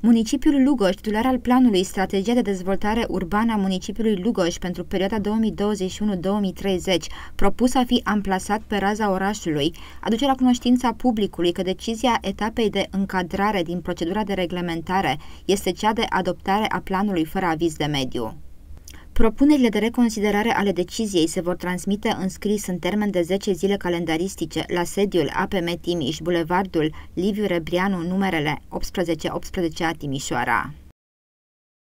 Municipiul Lugoj, titular al planului Strategia de dezvoltare urbană a municipiului Lugoj pentru perioada 2021-2030, propus a fi amplasat pe raza orașului, aduce la cunoștința publicului că decizia etapei de încadrare din procedura de reglementare este cea de adoptare a planului fără aviz de mediu. Propunerile de reconsiderare ale deciziei se vor transmite în scris în termen de 10 zile calendaristice la sediul APM Timiș, Bulevardul Liviu Rebrianu, numerele 1818 a Timișoara.